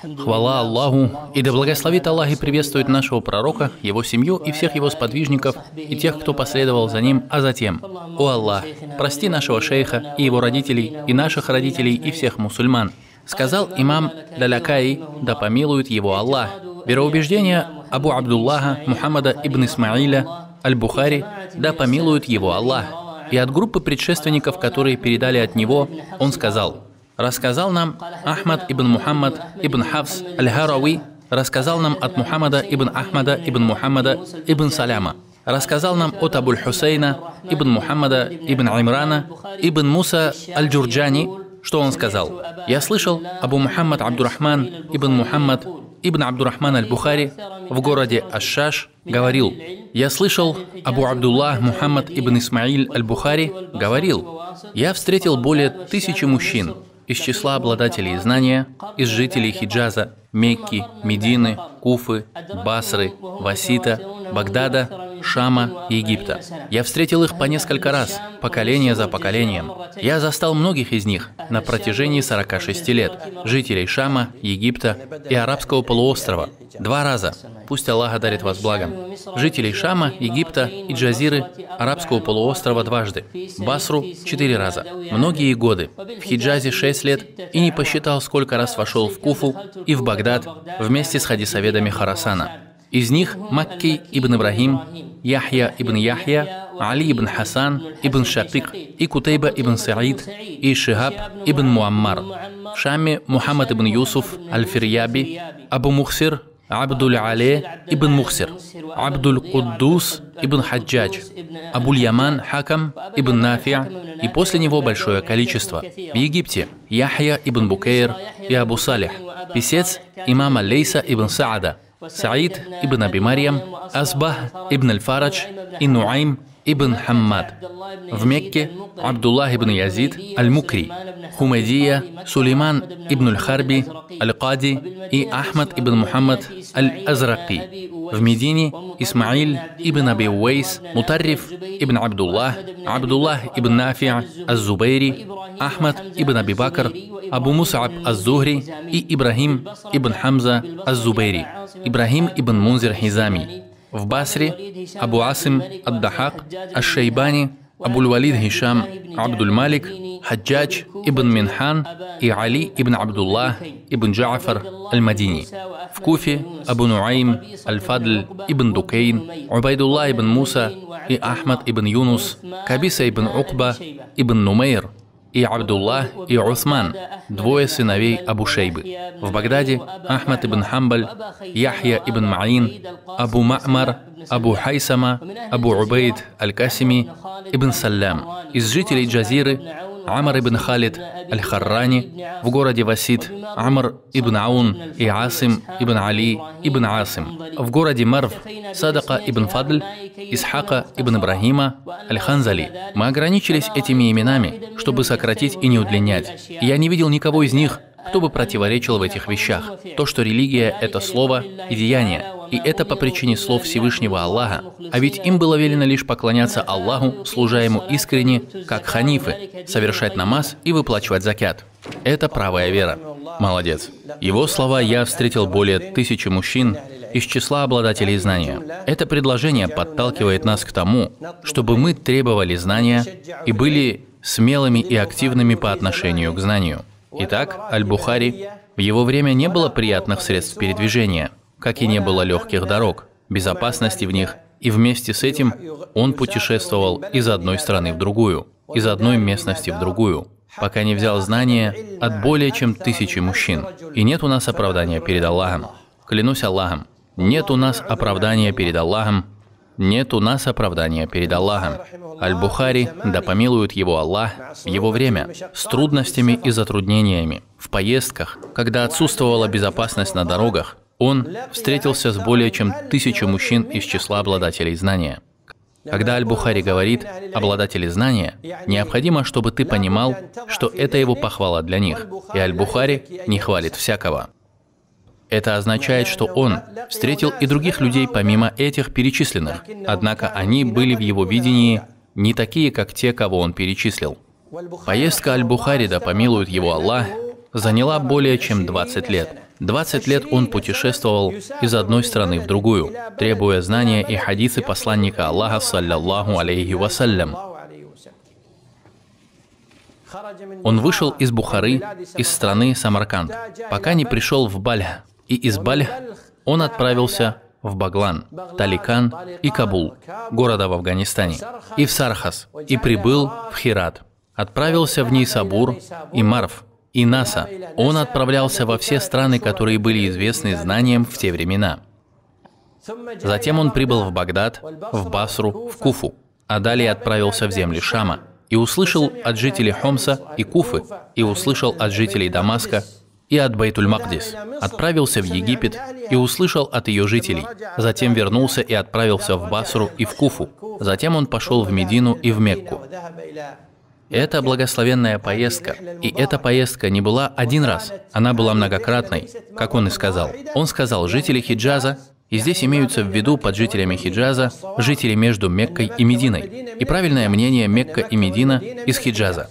Хвала Аллаху, и да благословит Аллах и приветствует нашего пророка, его семью и всех его сподвижников, и тех, кто последовал за ним, а затем. О Аллах, прости нашего шейха и его родителей, и наших родителей, и всех мусульман. Сказал имам Лалякаи, да помилует его Аллах. Вероубеждение Абу Абдуллаха Мухаммада ибн Исмаиля Аль-Бухари, да помилует его Аллах. И от группы предшественников, которые передали от него, он сказал – рассказал нам Ахмад ибн Мухаммад ибн Хавс аль-Харауи, рассказал нам от Мухаммада ибн Ахмада ибн Мухаммада ибн Саляма, рассказал нам от Абуль Хусейна ибн Мухаммада ибн Имрана ибн Муса аль-Джурджани, что он сказал. Я слышал, Абу Мухаммад Абдурахман ибн Мухаммад ибн Абдурахман аль-Бухари в городе Ашшаш говорил, «Я слышал, Абу Абдуллах Мухаммад ибн Исмаиль аль-Бухари говорил, я встретил более тысячи мужчин, из числа обладателей знания, из жителей Хиджаза, Мекки, Медины, Куфы, Басры, Васита, Багдада, Шама Египта. Я встретил их по несколько раз, поколение за поколением. Я застал многих из них на протяжении 46 лет, жителей Шама, Египта и Арабского полуострова. Два раза. Пусть Аллах дарит вас благом. Жителей Шама, Египта и Джазиры, Арабского полуострова дважды. Басру четыре раза. Многие годы. В Хиджазе шесть лет и не посчитал, сколько раз вошел в Куфу и в Багдад вместе с хадисоведами Харасана. Из них Макки ибн Ибрахим, Яхья ибн Яхья, Али ибн Хасан ибн Шакик и Кутейба ибн Саид и Шихаб ибн Муаммар. В Шаме Мухаммад ибн Юсуф аль-Фирьяби, Абу Мухсир, Абдуль Але ибн Мухсир, Абдуль Куддус ибн Хаджадж, Абуль Яман Хакам ибн Нафиа и после него большое количество. В Египте Яхья ибн Букейр и Абу Салих, писец имама Лейса ибн Саада – Саид ибн Аби Марьям, Асбах ибн Аль-Фарадж и Нуайм ибн Хаммад. В Мекке Абдуллах ибн Язид Аль-Мукри, Хумайдия, Сулейман ибн Аль-Харби, Аль-Кади и Ахмад ибн Мухаммад Аль-Азраки. В Медине Исмаиль ибн Аби Уэйс, Мутарриф ибн Абдуллах, Абдуллах ибн Нафи' Аз-Зубейри, Ахмад ибн Аби Бакр, Абу Мусаб Аз-Зухри и Ибрахим ибн Хамза Аз-Зубейри. Ибрахим ибн Мунзир Хизами. В Басре Абу Асим Ад-Дахак, Аш-Шайбани, Абуль-Валид Хишам Абдуль-Малик, Хаджадж ибн Минхан и Али ибн Абдуллах ибн Джафар аль-Мадини. В Куфе Абу Нуайм Аль-Фадль ибн Дукейн, Убайдуллах ибн Муса и Ахмад ибн Юнус, Кабиса ибн Укба ибн Нумейр, и Абдуллах и Усман, двое сыновей Абу Шейбы. В Багдаде Ахмад ибн Хамбаль, Яхья ибн Маин, Абу Ма'мар, Абу Хайсама, Абу Убейд Аль-Касими, ибн Саллям. Из жителей Джазиры Амар ибн Халид Аль-Харрани в городе Васид, Амр ибн Аун и Асим ибн Али ибн Асим. В городе Марв Садака ибн Фадль, Исхака ибн Ибрахима Аль-Ханзали. Мы ограничились этими именами, чтобы сократить и не удлинять. Я не видел никого из них, кто бы противоречил в этих вещах. То, что религия – это слово и деяние, и это по причине слов Всевышнего Аллаха. А ведь им было велено лишь поклоняться Аллаху, служа ему искренне, как ханифы, совершать намаз и выплачивать закят. Это правая вера. Молодец. Его слова «я встретил более тысячи мужчин» из числа обладателей знания. Это предложение подталкивает нас к тому, чтобы мы требовали знания и были смелыми и активными по отношению к знанию. Итак, Аль-Бухари в его время не было приятных средств передвижения, как и не было легких дорог, безопасности в них, и вместе с этим он путешествовал из одной страны в другую, из одной местности в другую, пока не взял знания от более чем тысячи мужчин. И нет у нас оправдания перед Аллахом. Клянусь Аллахом, нет у нас оправдания перед Аллахом, нет у нас оправдания перед Аллахом. Аль-Бухари, да помилует его Аллах, в его время, с трудностями и затруднениями, в поездках, когда отсутствовала безопасность на дорогах, он встретился с более чем тысячу мужчин из числа обладателей знания. Когда Аль-Бухари говорит «обладатели знания», необходимо, чтобы ты понимал, что это его похвала для них, и Аль-Бухари не хвалит всякого. Это означает, что он встретил и других людей помимо этих перечисленных, однако они были в его видении не такие, как те, кого он перечислил. Поездка Аль-Бухари, да помилует его Аллах, заняла более чем 20 лет. 20 лет он путешествовал из одной страны в другую, требуя знания и хадисы посланника Аллаха, саллаллаху алейхи вассалям. Он вышел из Бухары, из страны Самарканд, пока не пришел в Баль, и из Баль он отправился в Баглан, Таликан и Кабул, города в Афганистане, и в Сархас, и прибыл в Хират. Отправился в Нейсабур и Марв, и Наса. Он отправлялся во все страны, которые были известны знанием в те времена. Затем он прибыл в Багдад, в Басру, в Куфу, а далее отправился в земли Шама и услышал от жителей Хомса и Куфы, и услышал от жителей Дамаска и от Байтуль-Магдис. Отправился в Египет и услышал от ее жителей. Затем вернулся и отправился в Басру и в Куфу. Затем он пошел в Медину и в Мекку. Это благословенная поездка. И эта поездка не была один раз, она была многократной, как он и сказал. Он сказал, жители Хиджаза, и здесь имеются в виду под жителями Хиджаза жители между Меккой и Мединой. И правильное мнение Мекка и Медина из Хиджаза.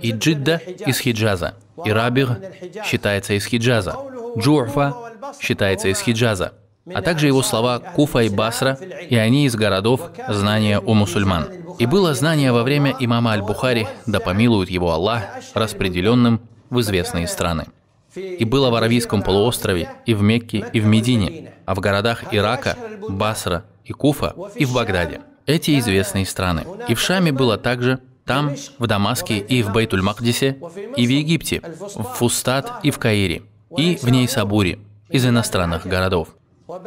И Джидда из Хиджаза. И Рабир считается из Хиджаза. Джурфа считается из Хиджаза а также его слова Куфа и Басра, и они из городов знания у мусульман. И было знание во время имама Аль-Бухари, да помилует его Аллах, распределенным в известные страны. И было в Аравийском полуострове, и в Мекке, и в Медине, а в городах Ирака, Басра и Куфа, и в Багдаде. Эти известные страны. И в Шаме было также там, в Дамаске и в Бейтуль-Махдисе, и в Египте, в Фустат и в Каире, и в Нейсабуре, из иностранных городов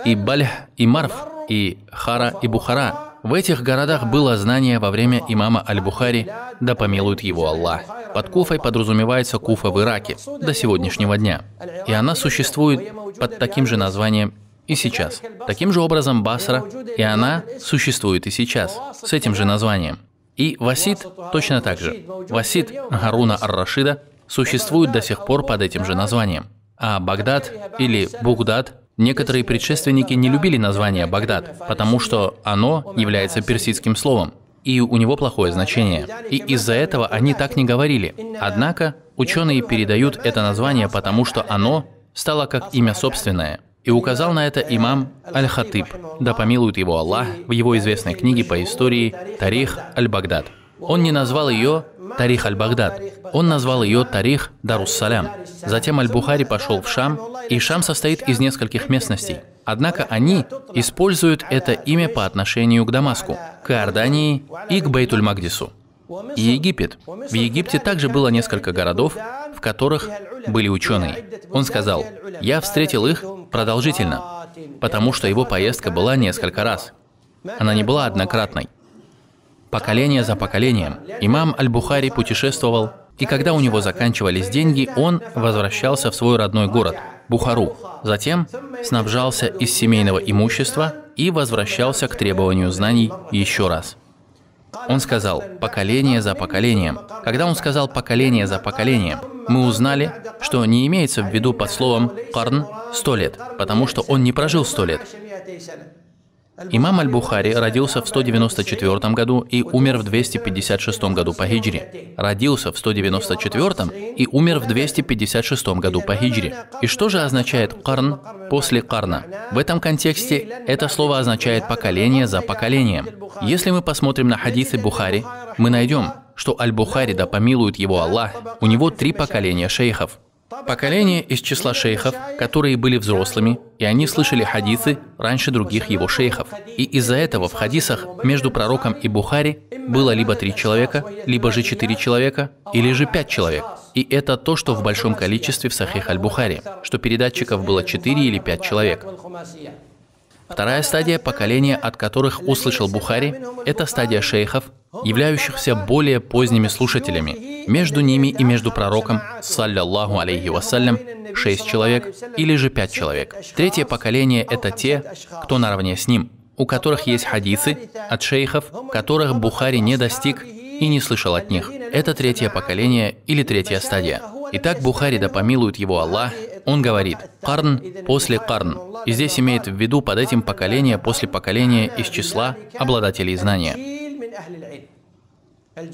и Бальх, и Марф, и Хара, и Бухара. В этих городах было знание во время имама Аль-Бухари, да помилует его Аллах. Под Куфой подразумевается Куфа в Ираке до сегодняшнего дня. И она существует под таким же названием и сейчас. Таким же образом Басра, и она существует и сейчас, с этим же названием. И Васид точно так же. Васид Харуна Ар-Рашида существует до сих пор под этим же названием. А Багдад или Бугдад Некоторые предшественники не любили название Багдад, потому что оно является персидским словом, и у него плохое значение. И из-за этого они так не говорили. Однако ученые передают это название, потому что оно стало как имя собственное. И указал на это имам Аль-Хатыб, да помилует его Аллах, в его известной книге по истории «Тарих Аль-Багдад». Он не назвал ее Тарих Аль-Багдад. Он назвал ее Тарих Дарус-Салям. Затем Аль-Бухари пошел в Шам, и Шам состоит из нескольких местностей. Однако они используют это имя по отношению к Дамаску, к Иордании и к Бейтуль-Магдису. И Египет. В Египте также было несколько городов, в которых были ученые. Он сказал, «Я встретил их продолжительно, потому что его поездка была несколько раз. Она не была однократной поколение за поколением. Имам Аль-Бухари путешествовал, и когда у него заканчивались деньги, он возвращался в свой родной город, Бухару. Затем снабжался из семейного имущества и возвращался к требованию знаний еще раз. Он сказал «поколение за поколением». Когда он сказал «поколение за поколением», мы узнали, что не имеется в виду под словом «карн» сто лет, потому что он не прожил сто лет. Имам Аль-Бухари родился в 194 году и умер в 256 году по хиджре. Родился в 194 и умер в 256 году по хиджре. И что же означает «карн» после «карна»? В этом контексте это слово означает «поколение за поколением». Если мы посмотрим на хадисы Бухари, мы найдем, что Аль-Бухари, да помилует его Аллах, у него три поколения шейхов – Поколение из числа шейхов, которые были взрослыми, и они слышали хадисы раньше других его шейхов. И из-за этого в хадисах между пророком и Бухари было либо три человека, либо же четыре человека, или же пять человек. И это то, что в большом количестве в Сахих Аль-Бухари, что передатчиков было четыре или пять человек. Вторая стадия поколения, от которых услышал Бухари, это стадия шейхов, являющихся более поздними слушателями. Между ними и между пророком, саллиллаху алейхи вассалям, шесть человек или же пять человек. Третье поколение – это те, кто наравне с ним, у которых есть хадисы от шейхов, которых Бухари не достиг и не слышал от них. Это третье поколение или третья стадия. Итак, Бухари, да помилует его Аллах, он говорит «карн после карн». И здесь имеет в виду под этим поколение после поколения из числа обладателей знания.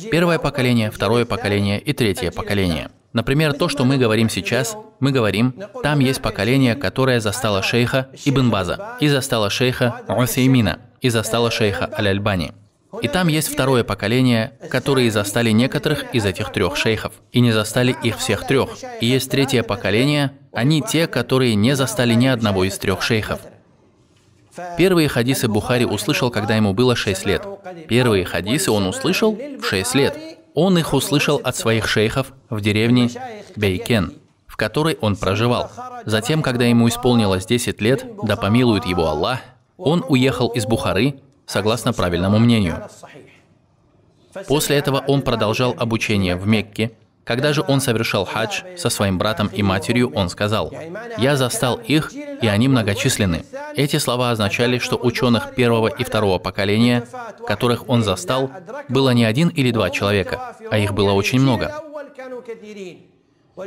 Первое поколение, второе поколение и третье поколение. Например, то, что мы говорим сейчас, мы говорим, там есть поколение, которое застало шейха Ибн База, и застало шейха Усеймина, и застало шейха Аль-Альбани. И там есть второе поколение, которые застали некоторых из этих трех шейхов, и не застали их всех трех. И есть третье поколение, они те, которые не застали ни одного из трех шейхов. Первые хадисы Бухари услышал, когда ему было 6 лет. Первые хадисы он услышал в 6 лет. Он их услышал от своих шейхов в деревне Бейкен, в которой он проживал. Затем, когда ему исполнилось 10 лет, да помилует его Аллах, он уехал из Бухары, согласно правильному мнению. После этого он продолжал обучение в Мекке, когда же он совершал хадж со своим братом и матерью, он сказал, «Я застал их, и они многочисленны». Эти слова означали, что ученых первого и второго поколения, которых он застал, было не один или два человека, а их было очень много.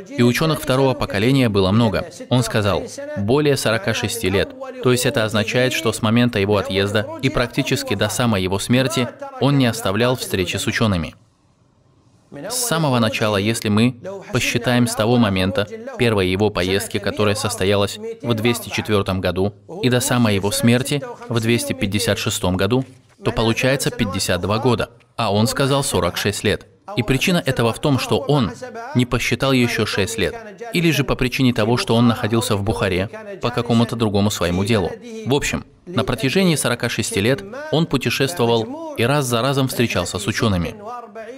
И ученых второго поколения было много. Он сказал, более 46 лет. То есть это означает, что с момента его отъезда и практически до самой его смерти он не оставлял встречи с учеными. С самого начала, если мы посчитаем с того момента первой его поездки, которая состоялась в 204 году, и до самой его смерти в 256 году, то получается 52 года, а он сказал 46 лет. И причина этого в том, что он не посчитал еще 6 лет, или же по причине того, что он находился в Бухаре по какому-то другому своему делу. В общем, на протяжении 46 лет он путешествовал и раз за разом встречался с учеными.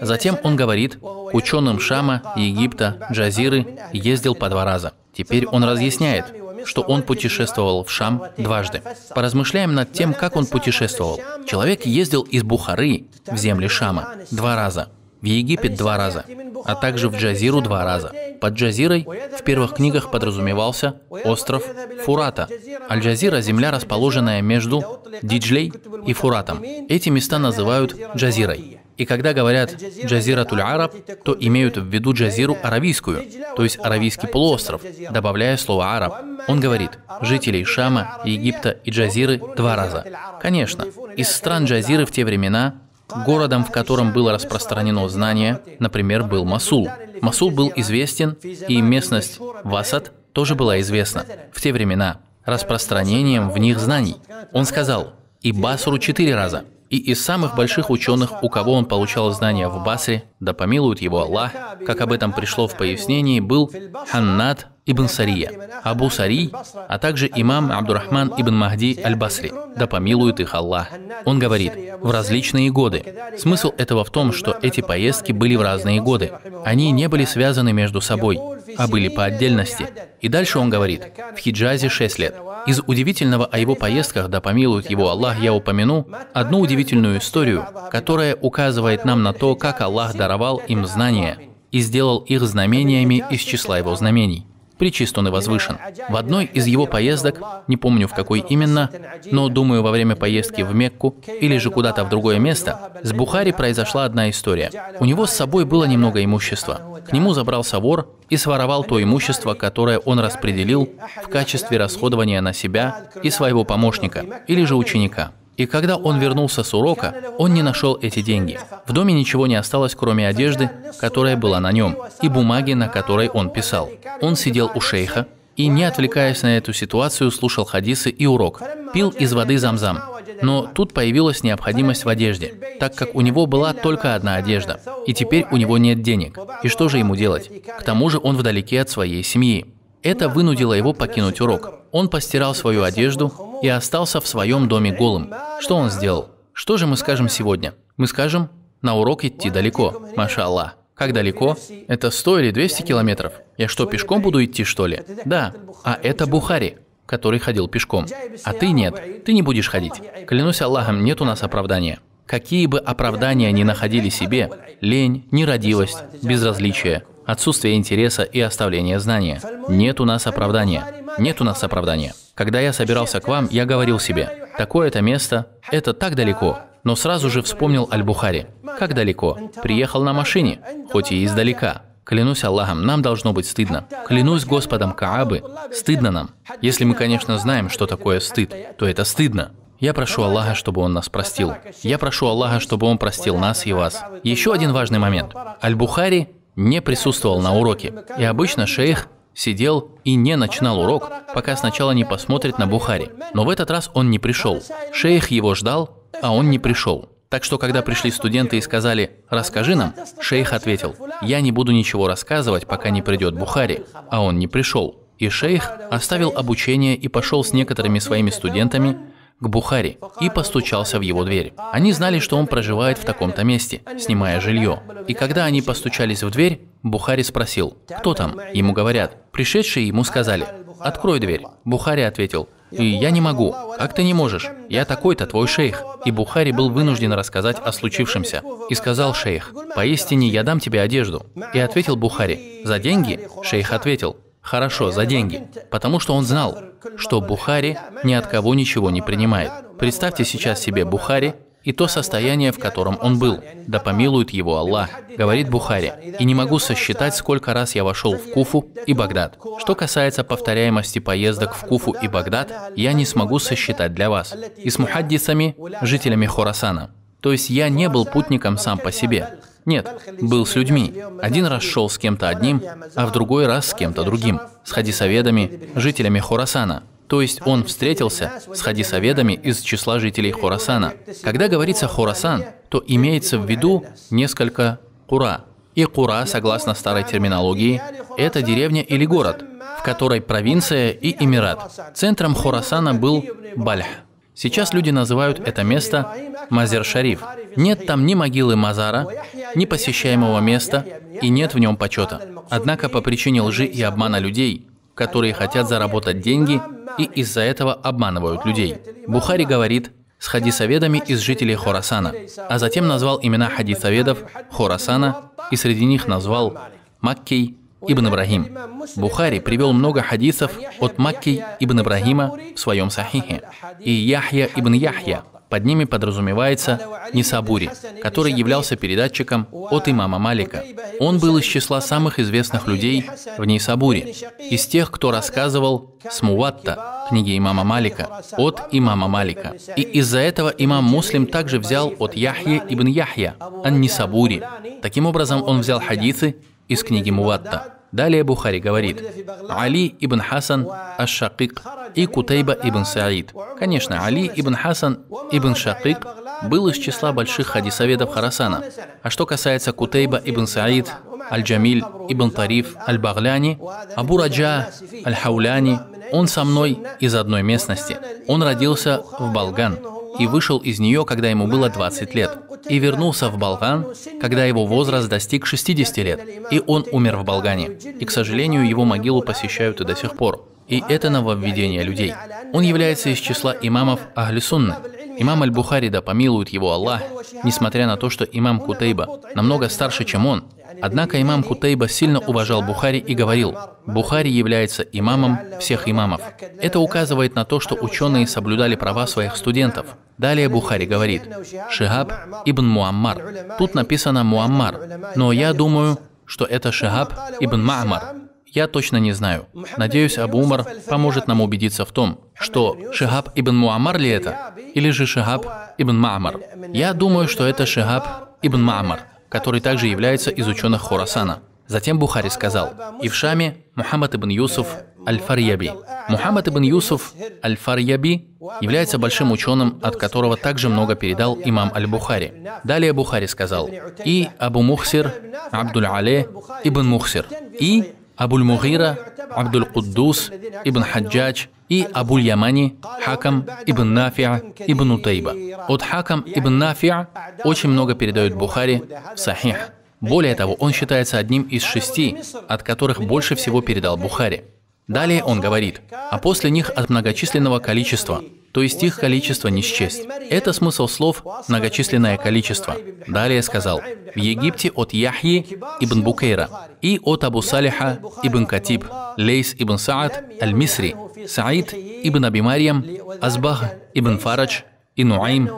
Затем он говорит, ученым Шама, Египта, Джазиры ездил по два раза. Теперь он разъясняет, что он путешествовал в Шам дважды. Поразмышляем над тем, как он путешествовал. Человек ездил из Бухары в земли Шама два раза, в Египет два раза, а также в Джазиру два раза. Под Джазирой в первых книгах подразумевался остров Фурата. Аль-Джазира – земля, расположенная между Диджлей и Фуратом. Эти места называют Джазирой. И когда говорят «джазиратуль араб», то имеют в виду джазиру аравийскую, то есть аравийский полуостров, добавляя слово «араб». Он говорит «жителей Шама, Египта и Джазиры два раза». Конечно, из стран Джазиры в те времена Городом, в котором было распространено знание, например, был Масул. Масул был известен, и местность Васад тоже была известна в те времена распространением в них знаний. Он сказал, и Басру четыре раза – и из самых больших ученых, у кого он получал знания в Басре, да помилует его Аллах, как об этом пришло в пояснении, был Ханнат ибн Сария, Абу Сарий, а также имам Абдурахман ибн Махди аль-Басри, да помилует их Аллах. Он говорит, в различные годы. Смысл этого в том, что эти поездки были в разные годы. Они не были связаны между собой, а были по отдельности. И дальше он говорит, в Хиджазе 6 лет. Из удивительного о его поездках, да помилует его Аллах, я упомяну одну удивительную историю, которая указывает нам на то, как Аллах даровал им знания и сделал их знамениями из числа его знамений. Причист он и возвышен. В одной из его поездок, не помню в какой именно, но думаю во время поездки в Мекку или же куда-то в другое место, с Бухари произошла одна история. У него с собой было немного имущества. К нему забрался вор и своровал то имущество, которое он распределил в качестве расходования на себя и своего помощника или же ученика. И когда он вернулся с урока, он не нашел эти деньги. В доме ничего не осталось, кроме одежды, которая была на нем, и бумаги, на которой он писал. Он сидел у шейха и, не отвлекаясь на эту ситуацию, слушал хадисы и урок. Пил из воды замзам. Но тут появилась необходимость в одежде, так как у него была только одна одежда, и теперь у него нет денег. И что же ему делать? К тому же он вдалеке от своей семьи. Это вынудило его покинуть урок. Он постирал свою одежду и остался в своем доме голым. Что он сделал? Что же мы скажем сегодня? Мы скажем, на урок идти далеко, маша Аллах. Как далеко? Это 100 или 200 километров. Я что, пешком буду идти, что ли? Да. А это Бухари, который ходил пешком. А ты нет. Ты не будешь ходить. Клянусь Аллахом, нет у нас оправдания. Какие бы оправдания ни находили себе, лень, нерадивость, безразличие, отсутствие интереса и оставление знания. Нет у нас оправдания. Нет у нас оправдания. Когда я собирался к вам, я говорил себе, такое-то место, это так далеко, но сразу же вспомнил Аль-Бухари. Как далеко? Приехал на машине, хоть и издалека. Клянусь Аллахом, нам должно быть стыдно. Клянусь Господом Каабы, стыдно нам. Если мы, конечно, знаем, что такое стыд, то это стыдно. Я прошу Аллаха, чтобы Он нас простил. Я прошу Аллаха, чтобы Он простил нас и вас. Еще один важный момент. Аль-Бухари не присутствовал на уроке. И обычно шейх сидел и не начинал урок, пока сначала не посмотрит на Бухари. Но в этот раз он не пришел. Шейх его ждал, а он не пришел. Так что, когда пришли студенты и сказали «расскажи нам», шейх ответил «я не буду ничего рассказывать, пока не придет Бухари», а он не пришел. И шейх оставил обучение и пошел с некоторыми своими студентами к Бухари и постучался в его дверь. Они знали, что он проживает в таком-то месте, снимая жилье. И когда они постучались в дверь, Бухари спросил, кто там? Ему говорят. Пришедшие ему сказали, открой дверь. Бухари ответил, и я не могу. Как ты не можешь? Я такой-то, твой шейх. И Бухари был вынужден рассказать о случившемся. И сказал шейх, поистине я дам тебе одежду. И ответил Бухари, за деньги? Шейх ответил, Хорошо, за деньги. Потому что он знал, что Бухари ни от кого ничего не принимает. Представьте сейчас себе Бухари и то состояние, в котором он был. Да помилует его Аллах, говорит Бухари. И не могу сосчитать, сколько раз я вошел в Куфу и Багдад. Что касается повторяемости поездок в Куфу и Багдад, я не смогу сосчитать для вас. И с мухаддисами, жителями Хорасана. То есть я не был путником сам по себе. Нет, был с людьми. Один раз шел с кем-то одним, а в другой раз с кем-то другим, с хадисоведами, жителями Хорасана. То есть он встретился с хадисоведами из числа жителей Хорасана. Когда говорится Хорасан, то имеется в виду несколько кура. И кура, согласно старой терминологии, это деревня или город, в которой провинция и эмират. Центром Хорасана был Бальх. Сейчас люди называют это место Мазер-Шариф. Нет там ни могилы Мазара, ни посещаемого места, и нет в нем почета. Однако по причине лжи и обмана людей, которые хотят заработать деньги и из-за этого обманывают людей. Бухари говорит с хадисоведами из жителей Хорасана, а затем назвал имена хадисоведов Хорасана и среди них назвал Маккей, ибн Ибрахим. Бухари привел много хадисов от Макки ибн Ибрахима в своем сахихе и Яхья ибн Яхья. Под ними подразумевается Нисабури, который являлся передатчиком от имама Малика. Он был из числа самых известных людей в Нисабуре, из тех, кто рассказывал с Муатта, книги имама Малика, от имама Малика. И из-за этого имам Муслим также взял от Яхья ибн Яхья, ан Нисабури. Таким образом, он взял хадисы из книги Муватта. Далее Бухари говорит, Али ибн Хасан аш-Шакик и Кутайба ибн Саид. Конечно, Али ибн Хасан ибн Шакик был из числа больших хадисоведов Харасана. А что касается Кутейба ибн Саид, Аль-Джамиль ибн Тариф Аль-Багляни, Абу Раджа Аль-Хауляни, он со мной из одной местности. Он родился в Болган и вышел из нее, когда ему было 20 лет и вернулся в Болган, когда его возраст достиг 60 лет, и он умер в Болгане. И, к сожалению, его могилу посещают и до сих пор. И это нововведение людей. Он является из числа имамов Ахли Сунны. Имам Аль-Бухари, да помилует его Аллах, несмотря на то, что имам Кутейба намного старше, чем он, Однако имам Кутейба сильно уважал Бухари и говорил, Бухари является имамом всех имамов. Это указывает на то, что ученые соблюдали права своих студентов. Далее Бухари говорит, Шихаб ибн Муаммар. Тут написано Муаммар, но я думаю, что это Шихаб ибн Ма'мар. Я точно не знаю. Надеюсь, Абу Умар поможет нам убедиться в том, что Шихаб ибн Муаммар ли это, или же Шихаб ибн Ма'мар. Я думаю, что это Шихаб ибн Ма'мар который также является из ученых Хорасана. Затем Бухари сказал, и в Шаме Мухаммад ибн Юсуф Аль-Фарьяби. Мухаммад ибн Юсуф Аль-Фарьяби является большим ученым, от которого также много передал имам Аль-Бухари. Далее Бухари сказал, и Абу Мухсир Абдуль Але ибн Мухсир, и Абуль Мугира Абдуль Куддус ибн Хаджадж и Абуль Ямани Хакам ибн Нафиа ибн Утайба. От Хакам ибн Нафиа очень много передают Бухари в Сахих. Более того, он считается одним из шести, от которых больше всего передал Бухари. Далее он говорит, а после них от многочисленного количества, то есть их количество не счесть. Это смысл слов «многочисленное количество». Далее сказал, в Египте от Яхьи ибн Букейра и от Абу Салиха ибн Катиб, Лейс ибн Саад аль-Мисри, Саид ибн Аби Марьям, Азбах ибн Фарадж и Нуаим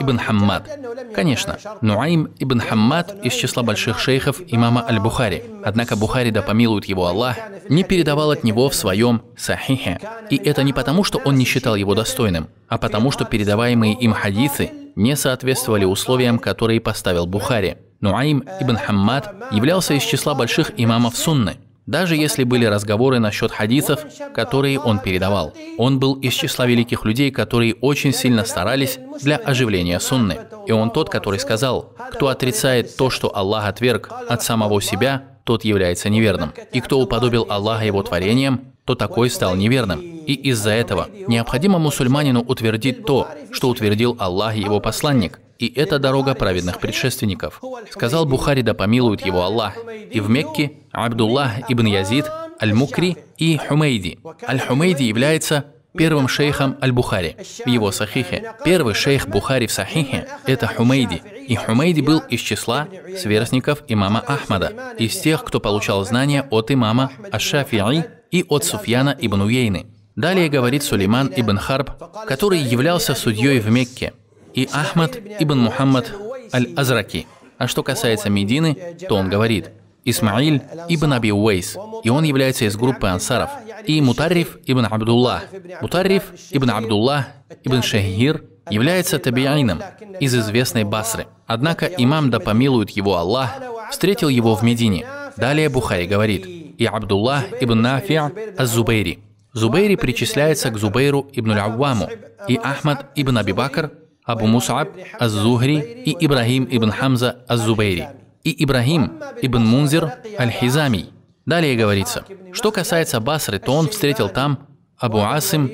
ибн Хаммад. Конечно, Нуаим ибн Хаммад из числа больших шейхов имама Аль-Бухари. Однако Бухари, да помилует его Аллах, не передавал от него в своем сахихе. И это не потому, что он не считал его достойным, а потому, что передаваемые им хадисы не соответствовали условиям, которые поставил Бухари. Нуаим ибн Хаммад являлся из числа больших имамов сунны, даже если были разговоры насчет хадисов, которые он передавал. Он был из числа великих людей, которые очень сильно старались для оживления сунны. И он тот, который сказал, кто отрицает то, что Аллах отверг от самого себя, тот является неверным. И кто уподобил Аллаха его творением, то такой стал неверным. И из-за этого необходимо мусульманину утвердить то, что утвердил Аллах и его посланник. И это дорога праведных предшественников. Сказал Бухари, да помилует его Аллах. И в Мекке Абдуллах ибн Язид, Аль-Мукри и Хумейди. Аль-Хумейди является первым шейхом Аль-Бухари в его сахихе. Первый шейх Бухари в сахихе – это Хумейди. И Хумейди был из числа сверстников имама Ахмада, из тех, кто получал знания от имама Аш-Шафи'i и от Суфьяна ибн Уейны. Далее говорит Сулейман ибн Харб, который являлся судьей в Мекке, и Ахмад ибн Мухаммад аль-Азраки. А что касается Медины, то он говорит – Исмаиль ибн Аби Уэйс, и он является из группы ансаров, и Мутарриф ибн Абдуллах. Мутарриф ибн Абдуллах ибн Шахир является табиаином из известной Басры. Однако имам, да помилует его Аллах, встретил его в Медине. Далее Бухари говорит, и Абдуллах ибн Нафи' аз-Зубейри. Зубейри причисляется к Зубейру ибн Авваму, и Ахмад ибн Аби Бакр, Абу Мусаб аз-Зухри и Ибрахим ибн Хамза аз-Зубейри и Ибрагим ибн Мунзир аль-Хизами. Далее говорится, что касается Басры, то он встретил там Абу Асим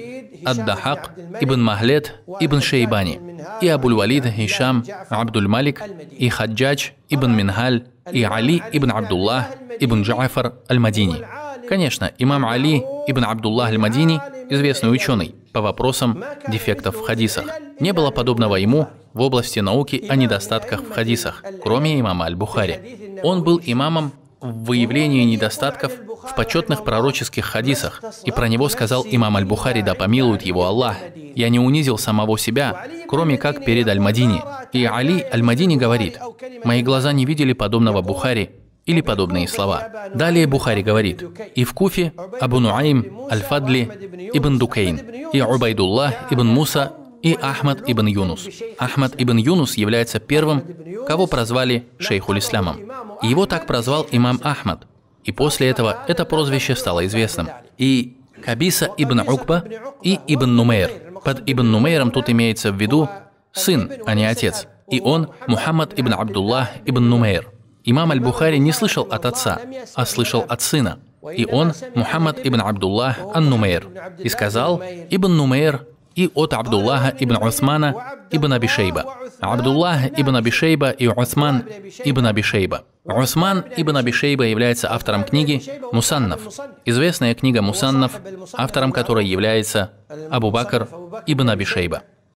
Ад-Дахак ибн Махлет ибн Шейбани и Абуль-Валид Хишам Абдуль-Малик и Хаджадж ибн Минхаль и Али ибн Абдуллах ибн Джафар аль-Мадини. Конечно, имам Али ибн Абдуллах аль-Мадини – известный ученый по вопросам дефектов в хадисах. Не было подобного ему в области науки о недостатках в хадисах, кроме имама Аль-Бухари. Он был имамом в выявлении недостатков в почетных пророческих хадисах, и про него сказал имам Аль-Бухари, да помилует его Аллах. «Я не унизил самого себя, кроме как перед Аль-Мадини». И Али Аль-Мадини говорит, «Мои глаза не видели подобного Бухари, или подобные слова. Далее Бухари говорит, и в Куфе Абу Нуаим Аль-Фадли ибн Дукейн, и Убайдуллах ибн Муса и Ахмад ибн Юнус. Ахмад ибн Юнус является первым, кого прозвали шейхуль исламом. Его так прозвал имам Ахмад. И после этого это прозвище стало известным. И Кабиса ибн Укба и ибн Нумейр. Под ибн Нумейром тут имеется в виду сын, а не отец. И он Мухаммад ибн Абдуллах ибн Нумейр. Имам Аль-Бухари не слышал от отца, а слышал от сына. И он Мухаммад ибн Абдуллах ан-Нумейр. И сказал, Ибн Нумейр и от Абдуллаха ибн Усмана ибн Абишейба. Абдуллах ибн Абишейба и Усман ибн Абишейба. Усман ибн Абишейба является автором книги Мусаннав. Известная книга Мусаннав, автором которой является Абу Бакр ибн Абишейба.